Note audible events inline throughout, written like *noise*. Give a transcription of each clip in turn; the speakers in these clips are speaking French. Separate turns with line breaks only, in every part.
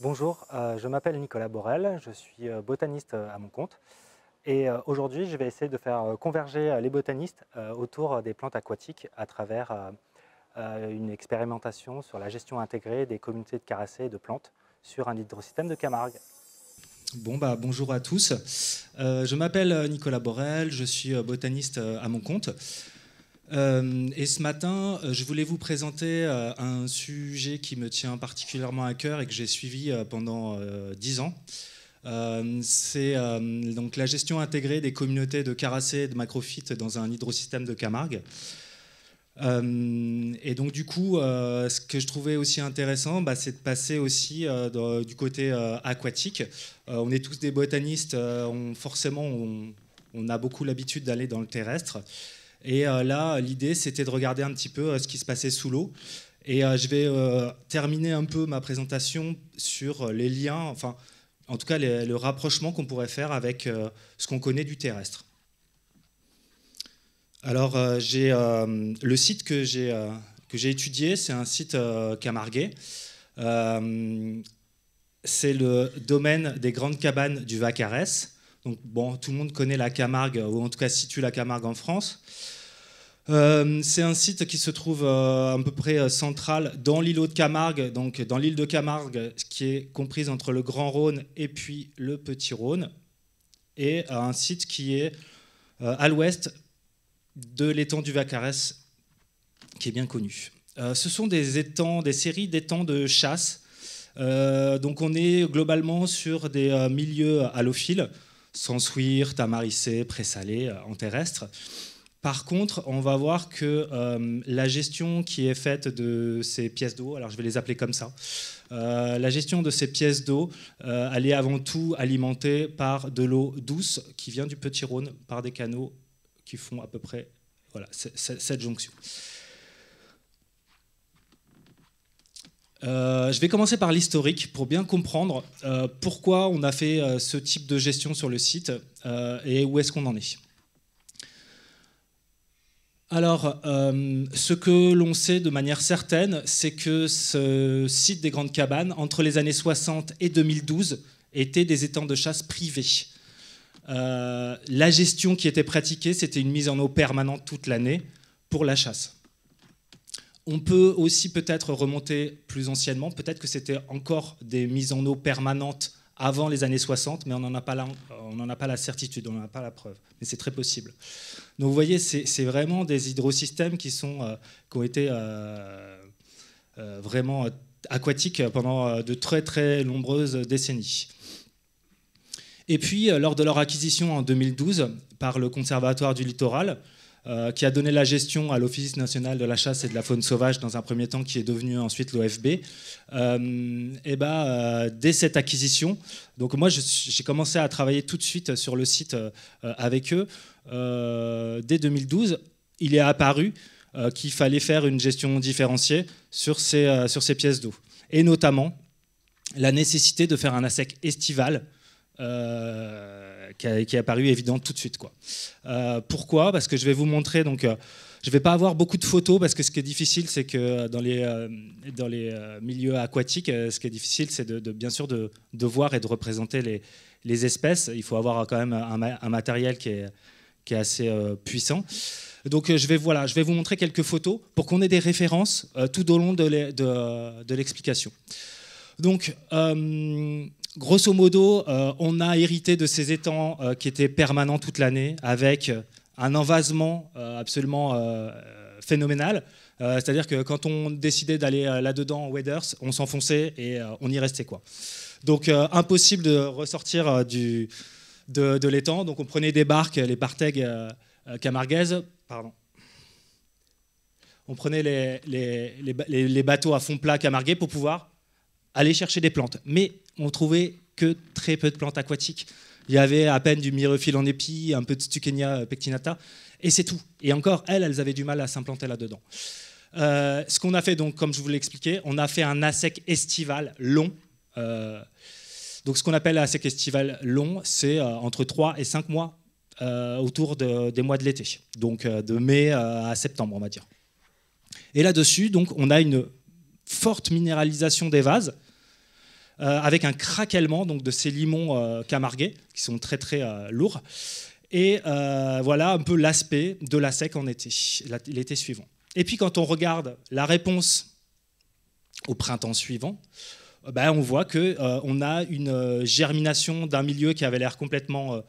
Bonjour, euh, je m'appelle Nicolas Borel, je suis euh, botaniste euh, à mon compte. Et aujourd'hui, je vais essayer de faire converger les botanistes autour des plantes aquatiques à travers une expérimentation sur la gestion intégrée des communautés de caracées et de plantes sur un hydrosystème de Camargue.
Bon, bah, bonjour à tous. je m'appelle Nicolas Borel, je suis botaniste à mon compte. Euh, et ce matin, euh, je voulais vous présenter euh, un sujet qui me tient particulièrement à cœur et que j'ai suivi pendant dix ans. c'est donc la gestion intégrée des communautés de caracées et de macrophytes dans un hydrosystème de Camargue. et donc du coup, ce que je trouvais aussi intéressant, bah, c'est de passer aussi du côté aquatique. on est tous des botanistes, forcément, on, a beaucoup l'habitude d'aller dans le terrestre. Et euh, là, l'idée, c'était de regarder un petit peu euh, ce qui se passait sous l'eau. Et euh, je vais terminer un peu ma présentation sur les liens, enfin, en tout cas, le rapprochement qu'on pourrait faire avec ce qu'on connaît du terrestre. Alors, j'ai le site que j'ai que j'ai étudié, c'est un site camarguais. c'est le domaine des grandes cabanes du Vacarès. Donc, bon, tout le monde connaît la Camargue, ou en tout cas situe la Camargue en France. Euh, c'est un site qui se trouve euh, à peu près euh, central dans l'îlot de Camargue, donc dans l'île de Camargue, qui est comprise entre le Grand Rhône et puis le Petit Rhône, et un site qui est à l'ouest de l'étang du Vacarès, qui est bien connu. ce sont des étangs, des séries d'étangs de chasse. donc on est globalement sur des milieux halophiles, Sansouir, Tamarissé, Présalé, en terrestre. Par contre, on va voir que euh, la gestion qui est faite de ces pièces d'eau, alors je vais les appeler comme ça, euh, la gestion de ces pièces d'eau, euh, elle est avant tout alimentée par de l'eau douce qui vient du Petit Rhône par des canaux qui font à peu près voilà, cette jonction. Je vais commencer par l'historique pour bien comprendre pourquoi on a fait ce type de gestion sur le site et où est-ce qu'on en est. Alors, euh, ce que l'on sait de manière certaine, c'est que ce site des Grandes Cabanes, entre les années 60 et 2012, était des étangs de chasse privés. Euh, la gestion qui était pratiquée, c'était une mise en eau permanente toute l'année pour la chasse. On peut aussi peut-être remonter plus anciennement, peut-être que c'était encore des mises en eau permanentes avant les années 60, mais on n'en a, pas la, certitude, on n'en a pas la preuve. Mais c'est très possible. Donc vous voyez, c'est vraiment des hydrosystèmes qui, euh, qui ont été euh, euh, vraiment aquatiques pendant de très très nombreuses décennies. Et puis, lors de leur acquisition en 2012 par le Conservatoire du littoral, euh, qui a donné la gestion à l'Office national de la chasse et de la faune sauvage dans un premier temps, qui est devenu ensuite l'OFB. Euh, et euh, dès cette acquisition, donc moi j'ai commencé à travailler tout de suite sur le site avec eux. dès 2012, il est apparu qu'il fallait faire une gestion différenciée sur ces, sur ces pièces d'eau. Et notamment la nécessité de faire un ASEC estival qui, est apparu évident tout de suite. Quoi. Euh, pourquoi? Parce que je vais vous montrer. Donc, euh, je ne vais pas avoir beaucoup de photos parce que ce qui est difficile, c'est que dans les, dans les milieux aquatiques, ce qui est difficile, c'est de, bien sûr de, de, voir et de représenter les, les, espèces. Il faut avoir quand même un, matériel qui est, qui est assez puissant. Donc je vais, voilà, je vais vous montrer quelques photos pour qu'on ait des références tout au long de l'explication. Donc, grosso modo, euh, on a hérité de ces étangs euh, qui étaient permanents toute l'année, avec un envasement euh, absolument phénoménal. C'est-à-dire que quand on décidait d'aller là-dedans en waders, on s'enfonçait et on y restait. Quoi. Donc impossible de ressortir du, de, l'étang. Donc on prenait des barques, les Barteg camarguaises, pardon. On prenait les, les, les, bateaux à fond plat camarguais pour pouvoir aller chercher des plantes. Mais on trouvait que très peu de plantes aquatiques. Il y avait à peine du myrophile en épi, un peu de Stuckenia pectinata, et c'est tout. Et encore, elles, elles avaient du mal à s'implanter là-dedans. Euh, ce qu'on a fait, donc, comme je vous l'ai expliqué, on a fait un ASEC estival long. Euh, donc, ce qu'on appelle ASEC estival long, c'est euh, entre 3 et 5 mois autour des mois de l'été. Donc, de mai à septembre, on va dire. Et là-dessus, donc, on a une forte minéralisation des vases avec un craquellement donc, de ces limons camarguais, qui sont très très lourds. Et voilà un peu l'aspect de la sec en été, l'été suivant. Et puis quand on regarde la réponse au printemps suivant, ben, on voit qu'on a une germination d'un milieu qui avait l'air complètement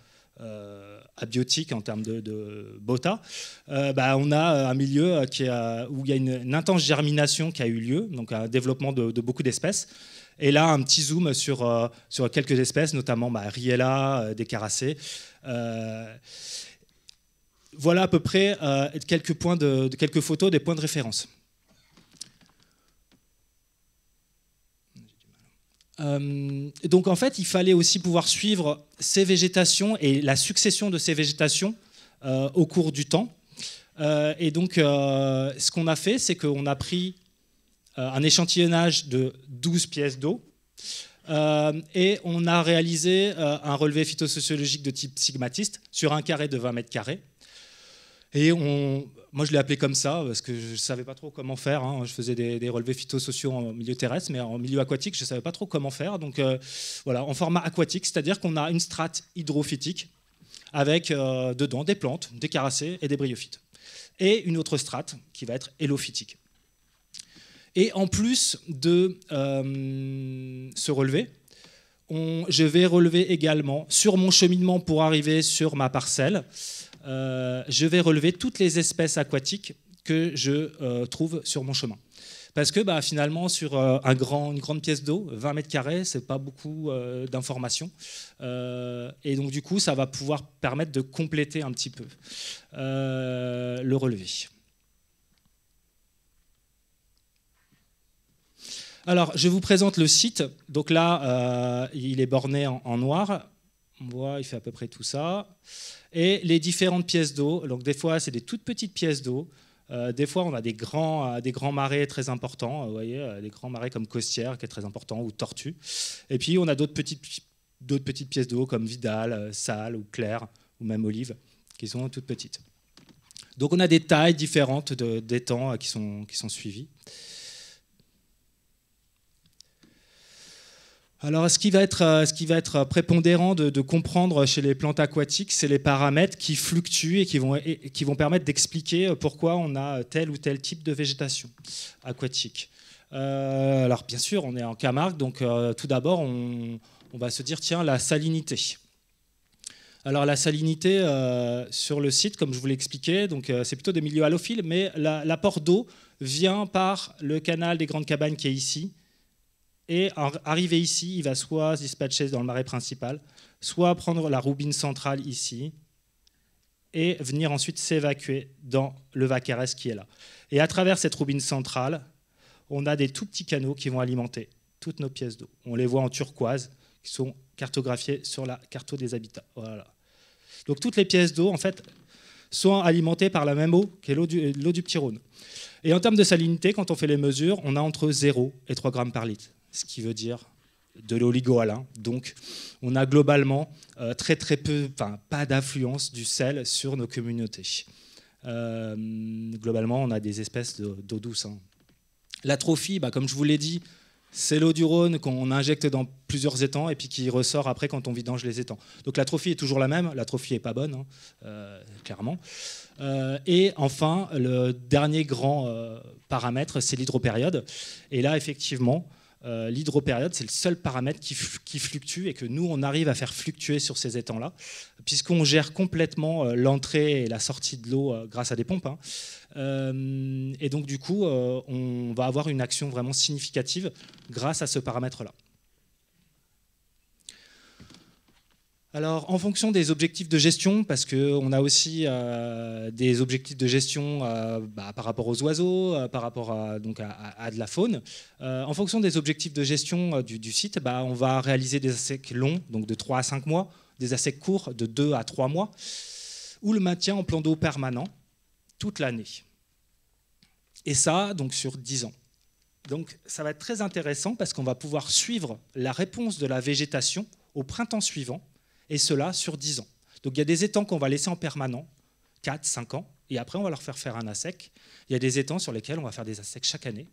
abiotique en termes de, bota, euh, bah, on a un milieu qui où il y a une, intense germination qui a eu lieu, donc un développement de, beaucoup d'espèces. Et là, un petit zoom sur, euh, sur quelques espèces, notamment bah, Riella, euh, décaracée. voilà à peu près quelques, points de, quelques photos, des points de référence. Euh, donc en fait, il fallait aussi pouvoir suivre ces végétations et la succession de ces végétations euh, au cours du temps. Euh, et donc, ce qu'on a fait, c'est qu'on a pris un échantillonnage de 12 pièces d'eau et on a réalisé un relevé phytosociologique de type sigmatiste sur un carré de 20 mètres carrés. Et on, moi, je l'ai appelé comme ça parce que je ne savais pas trop comment faire. Hein. Je faisais des, relevés phytosociaux en milieu terrestre, mais en milieu aquatique, je ne savais pas trop comment faire. Donc euh, voilà, en format aquatique, c'est-à-dire qu'on a une strate hydrophytique avec euh, dedans des plantes, des caracées et des bryophytes. Et une autre strate qui va être hélophytique. Et en plus de euh, se relever, je vais relever également sur mon cheminement pour arriver sur ma parcelle euh, je vais relever toutes les espèces aquatiques que je euh, trouve sur mon chemin. Parce que bah, finalement, sur euh, une grande pièce d'eau, 20 mètres carrés, c'est pas beaucoup d'informations. et donc, du coup, ça va pouvoir permettre de compléter un petit peu le relevé. Alors, je vous présente le site. Donc là, il est borné en, noir. On voit, il fait à peu près tout ça et les différentes pièces d'eau. Donc des fois, c'est des toutes petites pièces d'eau. Euh, des fois, on a des grands, euh, des grands marais très importants, vous voyez, des grands marais comme Costière, qui est très important, ou Tortue. Et puis, on a d'autres petites, petites pièces d'eau comme Vidal, euh, Salle ou Claire, ou même Olive, qui sont toutes petites. Donc, on a des tailles différentes d'étangs qui sont, qui sont. Alors, ce qui va être, euh, prépondérant de, comprendre chez les plantes aquatiques, c'est les paramètres qui fluctuent et qui vont, permettre d'expliquer euh, pourquoi on a tel ou tel type de végétation aquatique. Euh, alors, bien sûr, on est en Camargue, donc tout d'abord, on, va se dire, tiens, la salinité. Alors, la salinité sur le site, comme je vous l'ai expliqué, donc c'est plutôt des milieux halophiles, mais l'apport d'eau vient par le canal des Grandes Cabanes qui est ici et arrivé ici, il va soit se dispatcher dans le marais principal, soit prendre la roubine centrale ici, et venir ensuite s'évacuer dans le Vacarès qui est là. Et à travers cette roubine centrale, on a des tout petits canaux qui vont alimenter toutes nos pièces d'eau. On les voit en turquoise, qui sont cartographiées sur la carte des habitats. Voilà. Donc toutes les pièces d'eau, en fait, sont alimentées par la même eau qu'est l'eau du, du petit Rhône. Et en termes de salinité, quand on fait les mesures, on a entre 0 et 3 grammes par litre ce qui veut dire de l'oligoalin. Donc, on a globalement euh, très très peu, enfin pas d'affluence du sel sur nos communautés. Euh, globalement, on a des espèces d'eau douce. Hein. L'atrophie, bah, comme je vous l'ai dit, c'est l'eau du Rhône qu'on injecte dans plusieurs étangs et puis qui ressort après quand on vidange les étangs. Donc l'atrophie est toujours la même, l'atrophie n'est pas bonne, hein, euh, clairement. et enfin, le dernier grand paramètre, c'est l'hydropériode. Et là, effectivement, euh, l'hydropériode, c'est le seul paramètre qui, fluctue et que nous, on arrive à faire fluctuer sur ces étangs-là, puisqu'on gère complètement euh, l'entrée et la sortie de l'eau euh, grâce à des pompes. Hein. et donc, du coup, on va avoir une action vraiment significative grâce à ce paramètre-là. Alors, en fonction des objectifs de gestion, parce qu'on a aussi euh, des objectifs de gestion euh, bah, par rapport aux oiseaux, euh, par rapport à, donc à, de la faune, en fonction des objectifs de gestion du, site, bah, on va réaliser des assecs longs, donc de 3 à 5 mois, des assecs courts de 2 à 3 mois, ou le maintien en plan d'eau permanent toute l'année. Et ça, donc sur 10 ans. Donc ça va être très intéressant parce qu'on va pouvoir suivre la réponse de la végétation au printemps suivant et cela sur 10 ans. Donc il y a des étangs qu'on va laisser en permanent, 4, 5 ans, et après on va leur faire faire un ASEC. Il y a des étangs sur lesquels on va faire des ASEC chaque année,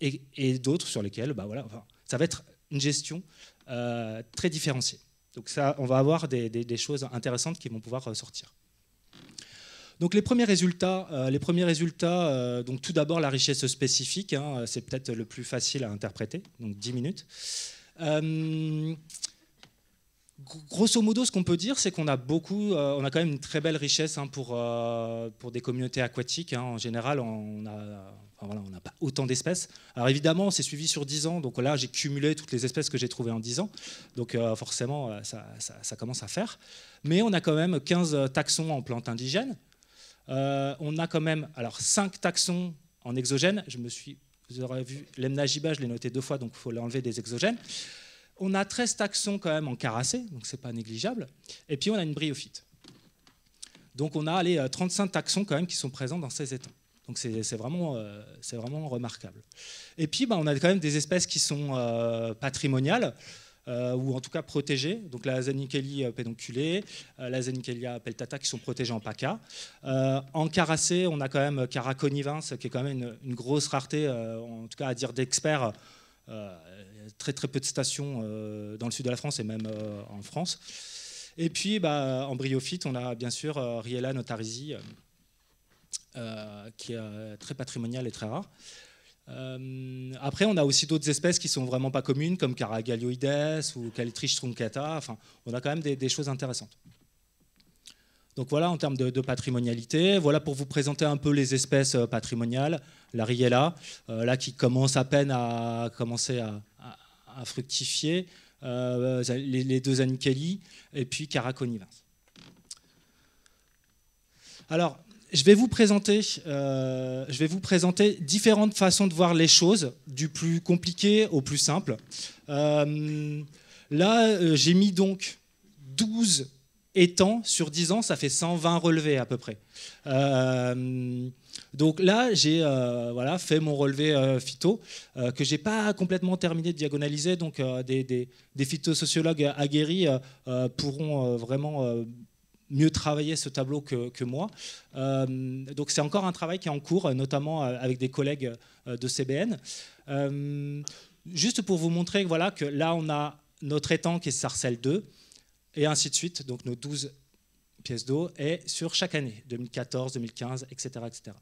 et, d'autres sur lesquels bah voilà, ça va être une gestion très différenciée. Donc ça, on va avoir des, choses intéressantes qui vont pouvoir sortir. Donc les premiers résultats, les premiers résultats donc tout d'abord la richesse spécifique, hein, c'est peut-être le plus facile à interpréter, donc 10 minutes. Grosso modo, ce qu'on peut dire, c'est qu'on a beaucoup, euh, on a quand même une très belle richesse hein, pour, euh, pour des communautés aquatiques. Hein. En général, on n'a pas autant d'espèces. Alors évidemment, c'est suivi sur 10 ans, donc là, j'ai cumulé toutes les espèces que j'ai trouvées en 10 ans. Donc euh, forcément, ça, ça, commence à faire. Mais on a quand même 15 taxons en plantes indigènes. on a quand même alors 5 taxons en exogènes. Je me suis, vous aurez vu, l'emnagiba, je l'ai noté deux fois, donc il faut l'enlever des exogènes. On a 13 taxons quand même en carassé, donc c'est pas négligeable. Et puis on a une bryophyte. Donc on a allez, 35 euh, taxons quand même qui sont présents dans ces étangs. Donc c'est vraiment, euh, vraiment remarquable. Et puis bah, on a quand même des espèces qui sont euh, patrimoniales. ou en tout cas protégées, donc la Zanichelli pédonculée, la Zanichellia peltata qui sont protégées en PACA. en carassé, on a quand même Caraconivens qui est quand même une, grosse rareté, en tout cas à dire d'experts, très très peu de stations euh, dans le sud de la France et même euh, en France. Et puis bah, en bryophyte, on a bien sûr euh, Riella notarisi, qui est très patrimonial et très rare. après, on a aussi d'autres espèces qui sont vraiment pas communes, comme Caragalioides ou Calitrich truncata. Enfin, on a quand même des choses intéressantes. Donc voilà en termes de, patrimonialité. Voilà pour vous présenter un peu les espèces patrimoniales. La riella, là qui commence à peine à commencer à, fructifier. Euh, les, deux Anikeli et puis Caraconivens. Alors, je vais, vous présenter, je vais vous présenter différentes façons de voir les choses, du plus compliqué au plus simple. là, j'ai mis donc 12 étant sur 10 ans, ça fait 120 relevés à peu près. Euh, donc là, j'ai euh, voilà, fait mon relevé euh, phyto, que je n'ai pas complètement terminé de diagonaliser. Donc des, des, phytosociologues aguerris pourront vraiment mieux travailler ce tableau que, que moi. donc c'est encore un travail qui est en cours, notamment avec des collègues de CBN. juste pour vous montrer voilà, que là, on a notre étang qui est Sarcelle 2 et ainsi de suite, donc nos 12 pièces d'eau, et sur chaque année, 2014, 2015, etc. etc.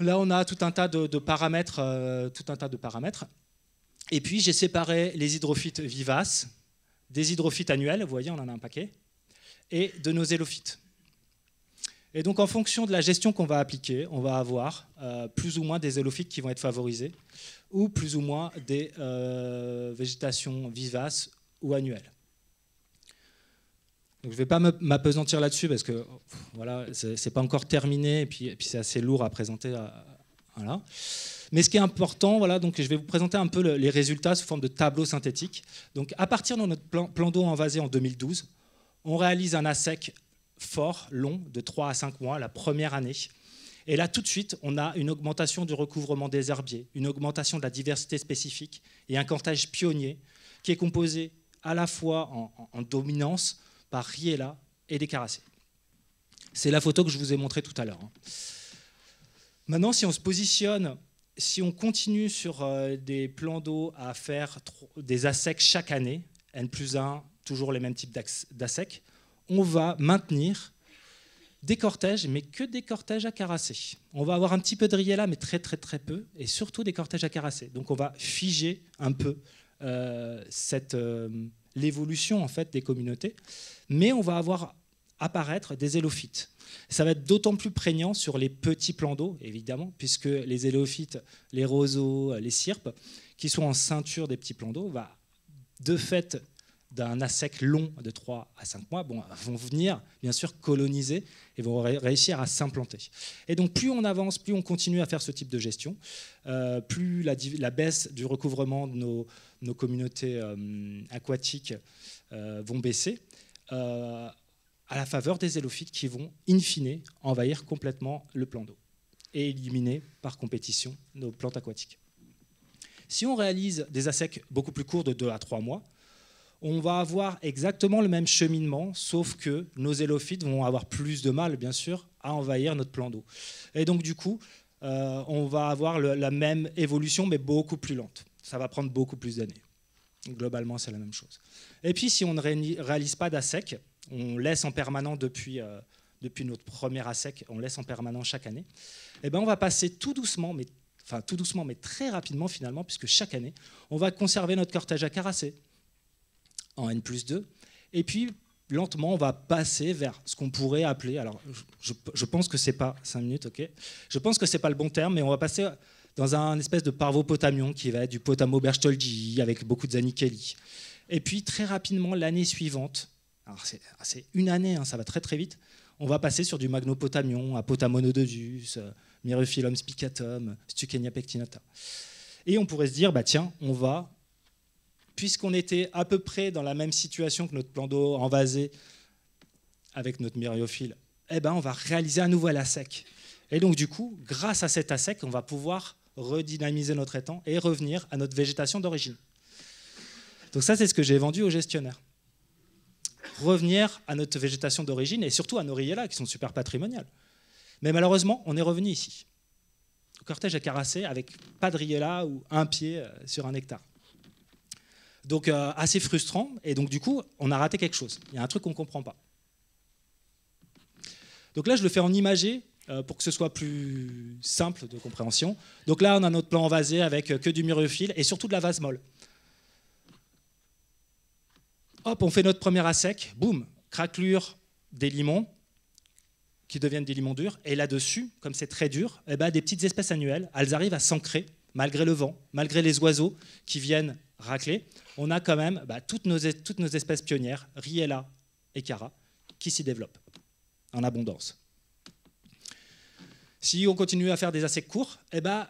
Là, on a tout un tas de, paramètres, euh, tout un tas de paramètres. Et puis, j'ai séparé les hydrophytes vivaces, des hydrophytes annuels, vous voyez, on en a un paquet, et de nos élophytes. Et donc, en fonction de la gestion qu'on va appliquer, on va avoir euh, plus ou moins des élophytes qui vont être favorisés, ou plus ou moins des euh, végétations vivaces ou annuelles je ne vais pas m'apesantir là-dessus parce que voilà, c'est pas encore terminé et puis, c'est assez lourd à présenter. Euh, voilà. Mais ce qui est important, voilà, donc je vais vous présenter un peu les résultats sous forme de tableau synthétique. Donc à partir de notre plan, d'eau envasé en 2012, on réalise un ASEC fort, long, de 3 à 5 mois, la première année. Et là, tout de suite, on a une augmentation du recouvrement des herbiers, une augmentation de la diversité spécifique et un cantage pionnier qui est composé à la fois en dominance, par Riella et des Caracées. C'est la photo que je vous ai montrée tout à l'heure. Hein. Maintenant, si on se positionne, si on continue sur euh, des plans d'eau à faire des ASEC chaque année, N plus 1, toujours les mêmes types d'ASEC, on va maintenir des cortèges, mais que des cortèges à carasser. On va avoir un petit peu de riella, mais très très très peu, et surtout des cortèges à carasser. Donc on va figer un peu euh, cette, euh, l'évolution en fait des communautés mais on va avoir apparaître des élophytes. Ça va être d'autant plus prégnant sur les petits plans d'eau, évidemment, puisque les élophytes, les roseaux, les sirpes, qui sont en ceinture des petits plans d'eau, va de fait d'un assec long de 3 à 5 mois, vont venir bien sûr coloniser et vont réussir à s'implanter. Et donc plus on avance, plus on continue à faire ce type de gestion, euh, plus la, baisse du recouvrement de nos, communautés euh, aquatiques euh, vont baisser. Euh, à la faveur des élophytes qui vont, in fine, envahir complètement le plan d'eau et éliminer par compétition nos plantes aquatiques. Si on réalise des assecs beaucoup plus courts de 2 à 3 mois, on va avoir exactement le même cheminement, sauf que nos élophytes vont avoir plus de mal, bien sûr, à envahir notre plan d'eau. Et donc, du coup, on va avoir la même évolution, mais beaucoup plus lente. Ça va prendre beaucoup plus d'années. Globalement, c'est la même chose. Et puis, si on ne réalise pas d'ASEC, on laisse en permanent depuis, euh, depuis notre premier ASEC, on laisse en permanent chaque année, eh ben on va passer tout doucement, mais, enfin tout doucement, mais très rapidement finalement, puisque chaque année, on va conserver notre cortège à carasser en N plus 2, et puis lentement, on va passer vers ce qu'on pourrait appeler, alors je, pense que c'est pas 5 minutes, ok, je pense que c'est pas le bon terme, mais on va passer dans un espèce de parvopotamion qui va être du potamo berchtoldi avec beaucoup de zanichelli. Et puis très rapidement, l'année suivante, c'est une année, hein, ça va très très vite, on va passer sur du magnopotamion, apotamonododus, euh, myrophyllum spicatum, Stuckenia pectinata. Et on pourrait se dire, bah tiens, on va, puisqu'on était à peu près dans la même situation que notre plan d'eau envasé avec notre myriophylle, eh ben on va réaliser un nouvel ASEC. Et donc du coup, grâce à cet ASEC, on va pouvoir redynamiser notre étang et revenir à notre végétation d'origine. Donc ça, c'est ce que j'ai vendu aux gestionnaires. Revenir à notre végétation d'origine et surtout à nos riellas qui sont super patrimoniales. Mais malheureusement, on est revenu ici. Le cortège est carassé avec pas de riella ou un pied euh, sur un hectare. Donc euh, assez frustrant et donc du coup, on a raté quelque chose. Il y a un truc qu'on ne comprend pas. Donc là, je le fais en imagé pour que ce soit plus simple de compréhension. Donc là, on a notre plan envasé avec euh, que du myriophylle et surtout de la vase molle. Hop, on fait notre premier sec, boum, craquelure des limons qui deviennent des limons durs. Et là-dessus, comme c'est très dur, eh ben, des petites espèces annuelles, elles arrivent à s'ancrer malgré le vent, malgré les oiseaux qui viennent racler. On a quand même bah, toutes, nos, toutes nos espèces pionnières, Riella et Cara, qui s'y développent en abondance. Si on continue à faire des assez courts, eh ben,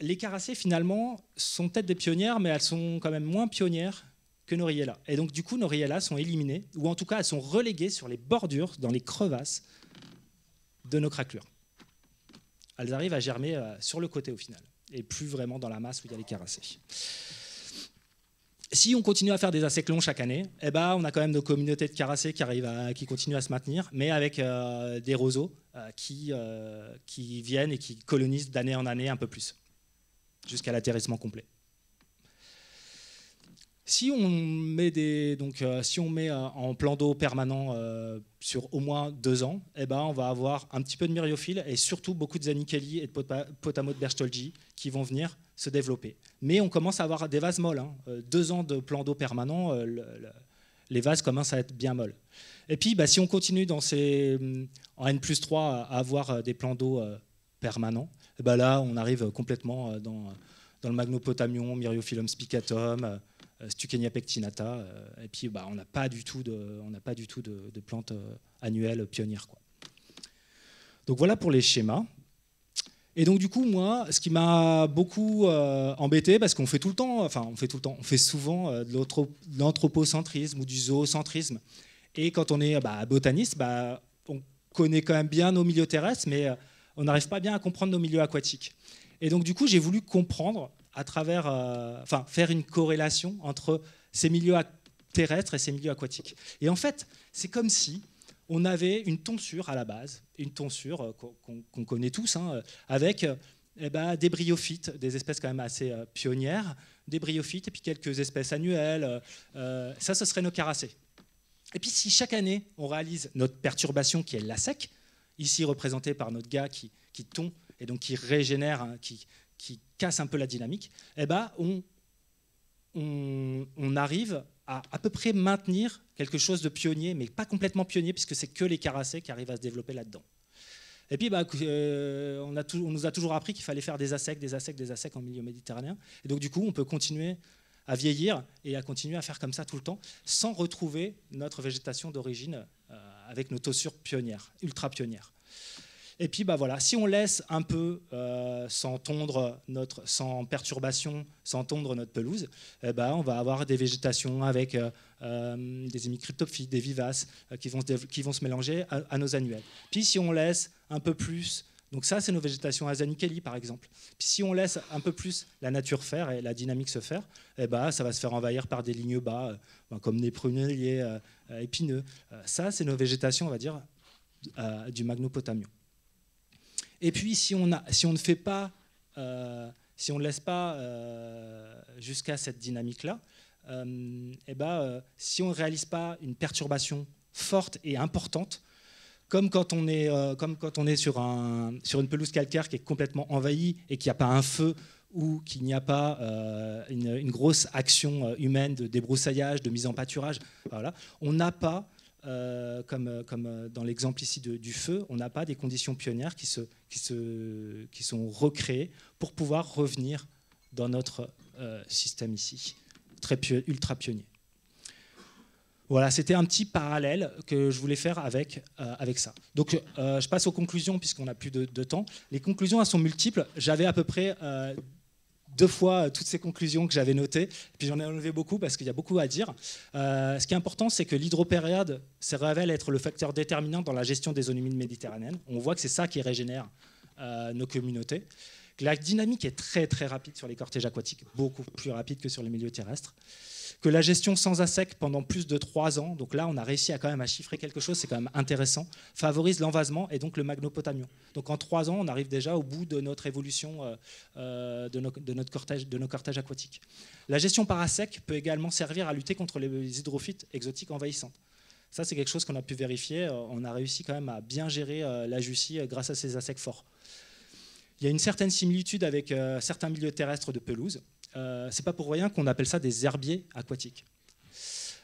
les caracées, finalement, sont peut-être des pionnières, mais elles sont quand même moins pionnières que nos riellas. Et donc, du coup, nos riellas sont éliminées, ou en tout cas, elles sont reléguées sur les bordures, dans les crevasses de nos craquelures. Elles arrivent à germer euh, sur le côté au final, et plus vraiment dans la masse où il y a les caracées si on continue à faire des assez longs chaque année, eh ben, on a quand même nos communautés de caracées qui, arrivent qui continuent à se maintenir, mais avec euh, des roseaux qui, euh, qui viennent et qui colonisent d'année en année un peu plus, jusqu'à l'atterrissement complet. Si on met, des, donc, si on met en plan d'eau permanent sur au moins deux ans, eh ben, on va avoir un petit peu de myriophiles et surtout beaucoup de zanichelli et de potamo de qui vont venir se développer. Mais on commence à avoir des vases molles. Hein. Euh, deux ans de plan d'eau permanent, euh, les vases commencent à être bien molles. Et puis, bah, si on continue dans ces, en N plus 3 à avoir euh, des plans d'eau permanents, bah là, on arrive complètement dans, le Magnopotamion, Myriophyllum spicatum, Stuckenia pectinata. Et puis, bah, on n'a pas du tout de, on pas du tout de plantes annuelles pionnières. Quoi. Donc voilà pour les schémas. Et donc du coup, moi, ce qui m'a beaucoup euh, embêté, parce qu'on fait tout le temps, enfin on fait tout le temps, on fait souvent euh, de l'anthropocentrisme ou du zoocentrisme. Et quand on est bah, botaniste, bah, on connaît quand même bien nos milieux terrestres, mais euh, on n'arrive pas bien à comprendre nos milieux aquatiques. Et donc du coup, j'ai voulu comprendre à travers, enfin faire une corrélation entre ces milieux terrestres et ces milieux aquatiques. Et en fait, c'est comme si on avait une tonsure à la base, une tonsure euh, qu'on connaît tous, hein, avec eh ben, des bryophytes, des espèces quand même assez euh, pionnières, des bryophytes et puis quelques espèces annuelles. Euh, ça, ce serait nos caracées. Et puis si chaque année, on réalise notre perturbation qui est la sec, ici représentée par notre gars qui, qui tond et donc qui régénère, hein, qui, casse un peu la dynamique, eh ben, on, on arrive à à peu près maintenir quelque chose de pionnier, mais pas complètement pionnier, puisque c'est que les caracées qui arrivent à se développer là-dedans. Et puis, bah, euh, on, nous a toujours appris qu'il fallait faire des assecs, des assecs, des assecs en milieu méditerranéen. Et donc, du coup, on peut continuer à vieillir et à continuer à faire comme ça tout le temps, sans retrouver notre végétation d'origine euh, avec nos tossures pionnières, ultra pionnières. Et puis bah voilà, si on laisse un peu euh, sans tondre notre, sans perturbation, sans tondre notre pelouse, ben, on va avoir des végétations avec euh, euh, des hémicryptophytes, des vivaces qui, vont se qui vont se mélanger à, nos annuels. Puis si on laisse un peu plus, donc ça c'est nos végétations azanichelli par exemple. Puis si on laisse un peu plus la nature faire et la dynamique se faire, eh ben, ça va se faire envahir par des lignes bas ben, comme des pruneliers épineux. ça c'est nos végétations, on va dire, du magnopotamion. Et puis, si on, ne fait pas, euh, si on ne laisse pas euh, jusqu'à cette dynamique-là, eh ben, si on ne réalise pas une perturbation forte et importante, comme quand on est, comme quand on est sur, un, sur une pelouse calcaire qui est complètement envahie et qu'il n'y a pas un feu ou qu'il n'y a pas une, grosse action humaine de débroussaillage, de mise en pâturage, voilà, on n'a pas euh, comme, euh, euh, dans l'exemple ici du feu, on n'a pas des conditions pionnières qui, se, qui, se, qui, sont recréées pour pouvoir revenir dans notre système ici, très ultra pionnier. Voilà, c'était un petit parallèle que je voulais faire avec, avec ça. Donc, je passe aux conclusions puisqu'on n'a plus de, de, temps. Les conclusions, sont multiples. J'avais à peu près deux fois euh, toutes ces conclusions que j'avais notées. Puis j'en ai enlevé beaucoup parce qu'il y a beaucoup à dire. Euh, ce qui est important, c'est que l'hydropériode se révèle être le facteur déterminant dans la gestion des zones humides méditerranéennes. On voit que c'est ça qui régénère euh, nos communautés. La dynamique est très très rapide sur les cortèges aquatiques, beaucoup plus rapide que sur les milieux terrestres que la gestion sans ASEC pendant plus de trois ans, donc là on a réussi à quand même à chiffrer quelque chose, c'est quand même intéressant, favorise l'envasement et donc le magnopotamion. Donc en trois ans, on arrive déjà au bout de notre évolution euh, euh, de, notre cortège, de nos cortèges aquatiques. La gestion par ASEC peut également servir à lutter contre les hydrophytes exotiques envahissantes. Ça, c'est quelque chose qu'on a pu vérifier. Euh, on a réussi quand même à bien gérer la Jussie grâce à ces ASEC forts. Il y a une certaine similitude avec certains milieux terrestres de pelouse. Euh, c'est pas pour rien qu'on appelle ça des herbiers aquatiques.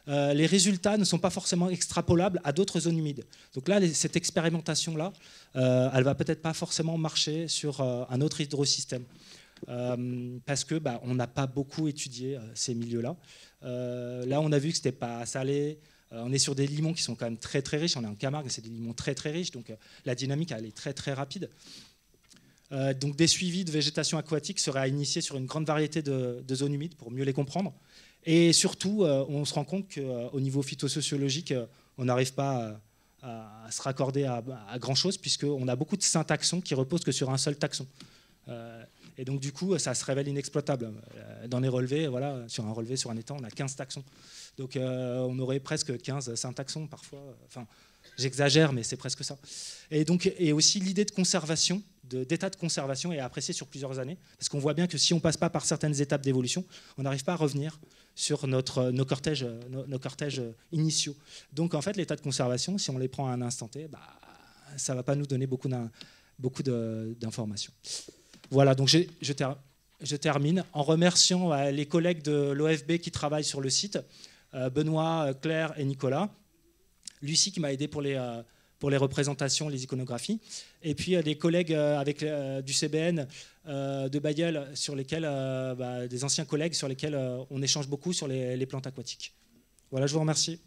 Euh, les résultats ne sont pas forcément extrapolables à d'autres zones humides. Donc là, cette expérimentation-là, euh, elle va peut-être pas forcément marcher sur un autre hydrosystème. parce que bah, on n'a pas beaucoup étudié ces milieux-là. là, on a vu que c'était pas salé. on est sur des limons qui sont quand même très très riches. On est en Camargue, c'est des limons très très riches, donc la dynamique elle est très très rapide. Euh, donc des suivis de végétation aquatique seraient à initier sur une grande variété de, zones humides pour mieux les comprendre. Et surtout, euh, on se rend compte qu'au euh, niveau phytosociologique, on n'arrive pas à, se raccorder à, grand-chose, puisqu'on a beaucoup de syntaxons qui reposent que sur un seul taxon. et donc du coup, ça se révèle inexploitable. Dans les relevés, voilà, sur un relevé, sur un étang, on a 15 taxons. Donc on aurait presque 15 syntaxons parfois. Enfin, J'exagère, mais c'est presque ça. Et, donc, et aussi l'idée de conservation, d'état de, conservation est appréciée sur plusieurs années, parce qu'on voit bien que si on ne passe pas par certaines étapes d'évolution, on n'arrive pas à revenir sur notre, nos, cortèges, nos, cortèges initiaux. Donc en fait, l'état de conservation, si on les prend à un instant T, bah, ça ne va pas nous donner beaucoup d'informations. Voilà, donc je, je, termine en remerciant euh, les collègues de l'OFB qui travaillent sur le site, euh, Benoît, Claire et Nicolas. Lucie qui m'a aidé pour les, euh, pour les représentations, les iconographies. Et puis des collègues euh, avec, euh, du CBN de Bayeul, sur lesquels, bah, des anciens collègues sur lesquels on échange beaucoup sur les plantes aquatiques. Voilà, je vous remercie.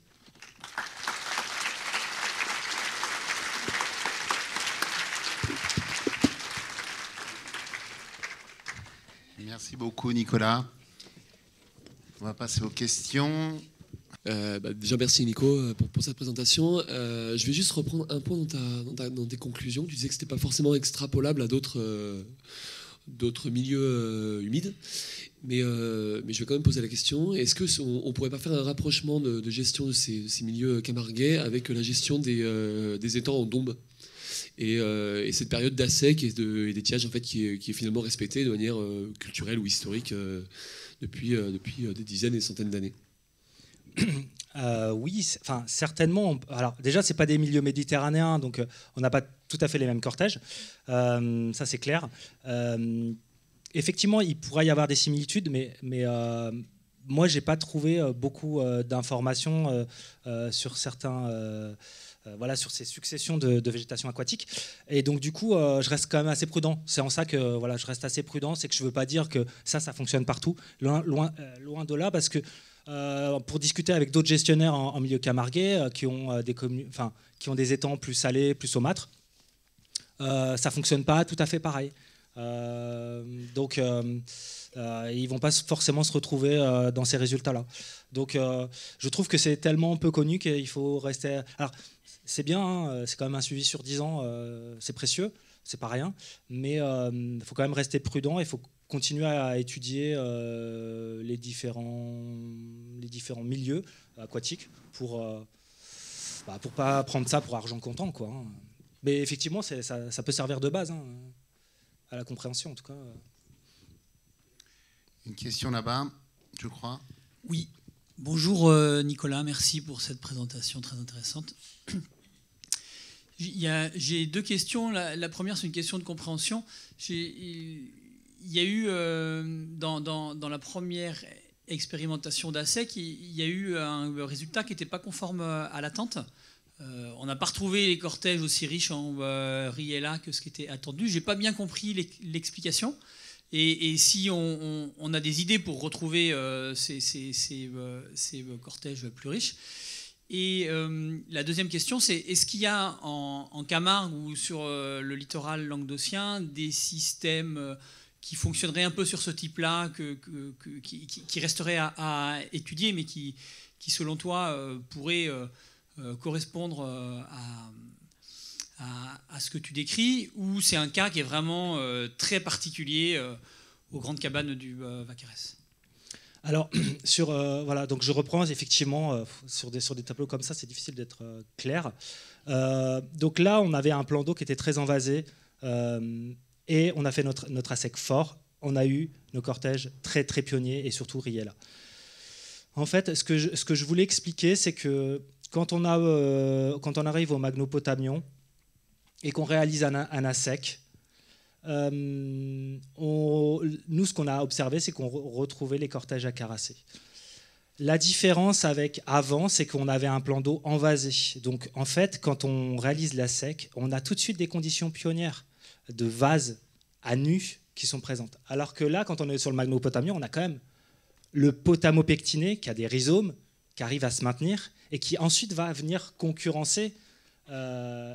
Merci beaucoup, Nicolas. On va passer aux questions.
Euh, bah, déjà, merci Nico euh, pour, cette présentation. Euh, je vais juste reprendre un point dans, tes conclusions. Tu disais que ce n'était pas forcément extrapolable à d'autres d'autres milieux humides. Mais, je vais quand même poser la question est-ce qu'on ne pourrait pas faire un rapprochement de, gestion de ces, milieux camarguais avec la gestion des, étangs en dombe et, cette période d'assec et, d'étiage en fait, qui est, qui, est, finalement respectée de manière culturelle ou historique depuis, depuis des dizaines et des centaines d'années *clears throat*
euh, oui, enfin certainement. Alors déjà, c'est pas des milieux méditerranéens, donc euh, on n'a pas tout à fait les mêmes cortèges. Euh, ça, c'est clair. effectivement, il pourrait y avoir des similitudes, mais, mais moi, j'ai pas trouvé beaucoup d'informations sur certains. voilà, sur ces successions de, végétation aquatique. Et donc, du coup, je reste quand même assez prudent. C'est en ça que voilà, je reste assez prudent. C'est que je veux pas dire que ça, ça fonctionne partout. Loin, de là, parce que pour discuter avec d'autres gestionnaires en, milieu camarguais euh, qui, ont, euh, qui ont des étangs plus salés, plus saumâtres. ça ne fonctionne pas tout à fait pareil. donc, ils ne vont pas forcément se retrouver dans ces résultats-là. Donc, je trouve que c'est tellement peu connu qu'il faut rester. Alors, c'est bien, hein, c'est quand même un suivi sur 10 ans, c'est précieux, c'est pas rien, mais il faut quand même rester prudent, il faut continuer à étudier euh, les, différents, les différents milieux aquatiques pour euh, bah, pour pas prendre ça pour argent comptant. Quoi, hein. Mais effectivement, ça, ça, peut servir de base hein, à la compréhension en tout cas.
Une question là-bas, je crois.
Oui, Bonjour euh, Nicolas, merci pour cette présentation très intéressante. J'ai deux questions. La, première, c'est une question de compréhension. Il y a eu, euh, dans, la première expérimentation d'ASEC, il y a eu un résultat qui n'était pas conforme à l'attente. Euh, on n'a pas retrouvé les cortèges aussi riches en Riella que ce qui était attendu. Je n'ai pas bien compris l'explication. Et, si on, a des idées pour retrouver euh, ces, euh, cortèges plus riches. Et euh, la deuxième question, c'est est-ce qu'il y a en, Camargue ou sur le littoral languedocien des systèmes qui fonctionneraient un peu sur ce type-là, qui, resteraient à, étudier, mais qui, selon toi, pourraient correspondre à ce que tu décris, ou c'est un cas qui est vraiment euh, très particulier euh, aux grandes cabanes du euh, Vacarès?
Alors, *clears throat* sur, voilà, donc je reprends effectivement sur, des, sur des tableaux comme ça, c'est difficile d'être clair. donc là, on avait un plan d'eau qui était très envasé et on a fait notre, notre ASEC fort. On a eu nos cortèges très très pionniers et surtout Riella. En fait, ce que je, ce que je voulais expliquer, c'est que quand on, a, quand on arrive au Magnopotamion, et qu'on réalise un, un ASEC, euh, nous, ce qu'on a observé, c'est qu'on retrouvait les cortèges à carasser. La différence avec avant, c'est qu'on avait un plan d'eau envasé. Donc, en fait, quand on réalise la sec, on a tout de suite des conditions pionnières de vases à nu qui sont présentes. Alors que là, quand on est sur le magnopotamien, on a quand même le potamopectiné qui a des rhizomes, qui arrive à se maintenir et qui ensuite va venir concurrencer euh,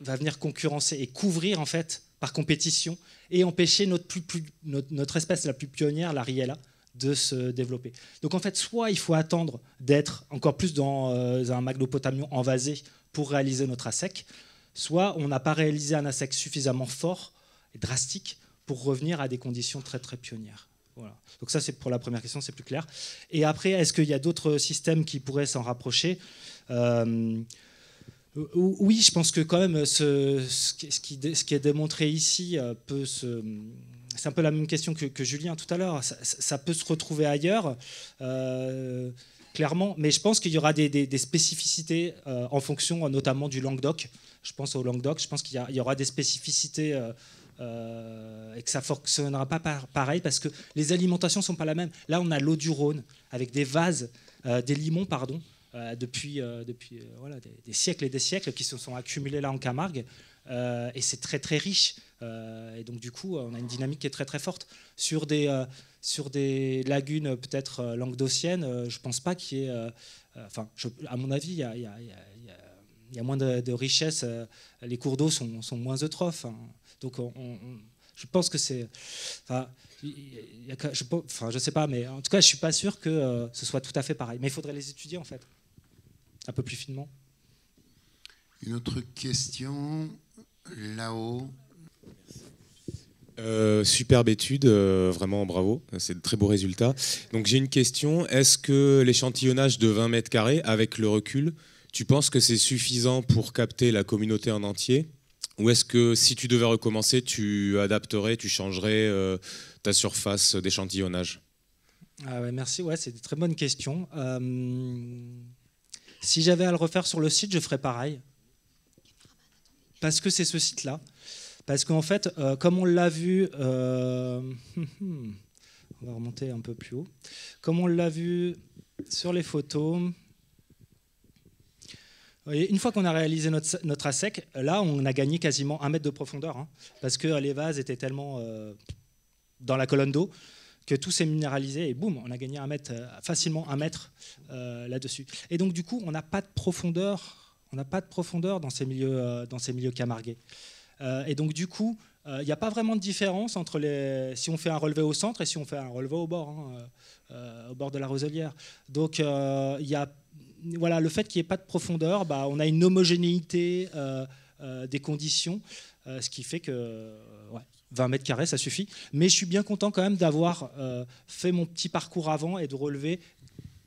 va venir concurrencer et couvrir en fait par compétition et empêcher notre, espèce la plus pionnière, la riella, de se développer. Donc en fait, soit il faut attendre d'être encore plus dans euh, un magnopotamion envasé pour réaliser notre ASEC, soit on n'a pas réalisé un ASEC suffisamment fort et drastique pour revenir à des conditions très très pionnières. Voilà. Donc ça c'est pour la première question, c'est plus clair. Et après, est-ce qu'il y a d'autres systèmes qui pourraient s'en rapprocher? Euh, oui, je pense que quand même, ce, qui, est démontré ici euh, peut se. C'est un peu la même question que, Julien tout à l'heure. Ça, peut se retrouver ailleurs, euh, clairement, mais je pense qu'il y aura des, spécificités euh, en fonction notamment du Languedoc. Je pense au Languedoc, je pense qu'il y, aura des spécificités et que ça ne fonctionnera pas pareil parce que les alimentations sont pas la même. Là, on a l'eau du Rhône avec des vases, des limons, pardon, euh, depuis, euh, euh, voilà, des, siècles et des siècles qui se sont accumulés là en Camargue. et c'est très très riche. et donc du coup, on a une dynamique qui est très très forte. Sur des, sur des lagunes peut-être languedociennes, je ne pense pas qu'il y ait... Enfin, à mon avis, il y a, y a, moins de, de richesse. les cours d'eau sont, moins eutrophes. Hein. Donc on, je pense que c'est... Enfin, je, je sais pas, mais en tout cas, je suis pas sûr que ce soit tout à fait pareil. Mais il faudrait les étudier en fait un peu plus finement.
Une autre question, là-haut.
Euh, superbe étude, euh, vraiment bravo, c'est de très beaux résultats. Donc j'ai une question, est-ce que l'échantillonnage de 20 mètres carrés, avec le recul, tu penses que c'est suffisant pour capter la communauté en entier? Ou est-ce que si tu devais recommencer, tu adapterais, tu changerais euh, ta surface d'échantillonnage?
Ah ouais, Merci, ouais, c'est une très bonne question. Si j'avais à le refaire sur le site, je ferais pareil. Parce que c'est ce site-là. Parce qu'en fait, euh, comme on l'a vu, euh, *laughs* on va remonter un peu plus haut. Comme on l'a vu sur les photos, une fois qu'on a réalisé notre, ASEC, là, on a gagné quasiment un mètre de profondeur. Hein, parce que les vases étaient tellement euh, dans la colonne d'eau que tout s'est minéralisé et boum, on a gagné un mètre, facilement un mètre là-dessus. Et donc du coup, on n'a pas de profondeur, on n'a pas de profondeur dans ces milieux, dans ces milieux camarguais. Et donc du coup, il n'y a pas vraiment de différence entre si on fait un relevé au centre et si on fait un relevé au bord, hein, au bord de la roselière. Donc il y a, voilà, le fait qu'il n'y ait pas de profondeur, bah, on a une homogénéité des conditions, ce qui fait que 20 mètres carrés, ça suffit. Mais je suis bien content quand même d'avoir euh, fait mon petit parcours avant et de relever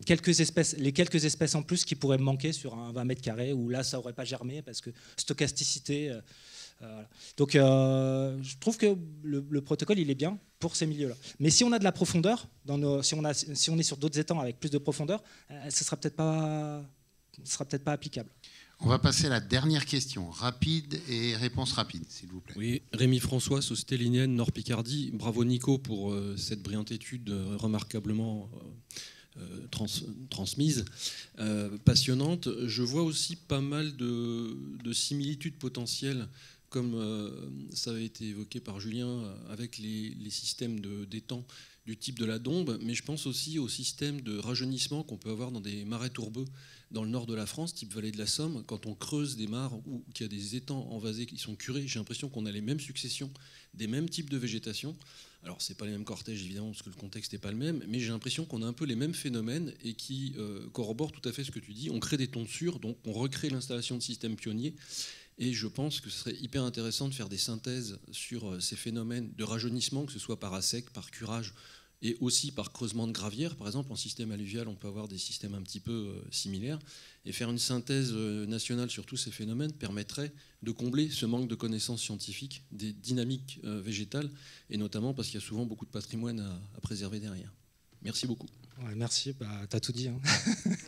quelques espèces, les quelques espèces en plus qui pourraient me manquer sur un 20 mètres carrés où là, ça n'aurait pas germé parce que stochasticité, euh, Donc je trouve que le, protocole, il est bien pour ces milieux-là. Mais si on a de la profondeur, dans nos, si, on a, si on est sur d'autres étangs avec plus de profondeur, ce sera peut-être pas, sera peut-être pas applicable.
On va passer à la dernière question, rapide et réponse rapide, s'il vous plaît.
Oui, Rémi François, Société Linienne, Nord Picardie. Bravo Nico pour cette brillante étude remarquablement euh, transmise, euh, passionnante. Je vois aussi pas mal de, similitudes potentielles, comme euh, ça avait été évoqué par Julien, avec les, systèmes d'étang du type de la Dombe, mais je pense aussi au système de rajeunissement qu'on peut avoir dans des marais tourbeux dans le nord de la France, type vallée de la Somme, quand on creuse des mares ou qu'il y a des étangs envasés qui sont curés, j'ai l'impression qu'on a les mêmes successions, des mêmes types de végétation. Alors, ce n'est pas les mêmes cortèges, évidemment, parce que le contexte n'est pas le même, mais j'ai l'impression qu'on a un peu les mêmes phénomènes et qui euh, corroborent tout à fait ce que tu dis. On crée des tonsures, donc on recrée l'installation de systèmes pionniers. Et je pense que ce serait hyper intéressant de faire des synthèses sur euh, ces phénomènes de rajeunissement, que ce soit par assec, par curage et aussi par creusement de gravière. Par exemple, en système alluvial, on peut avoir des systèmes un petit peu euh, similaires. Et faire une synthèse euh, nationale sur tous ces phénomènes permettrait de combler ce manque de connaissances scientifiques des dynamiques euh, végétales, et notamment parce qu'il y a souvent beaucoup de patrimoine à, préserver derrière. Merci beaucoup.
merci, bah, tu as tout dit. Hein.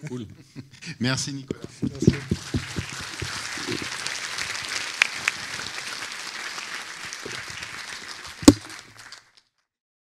Cool. *laughs* Merci Nicolas. Merci.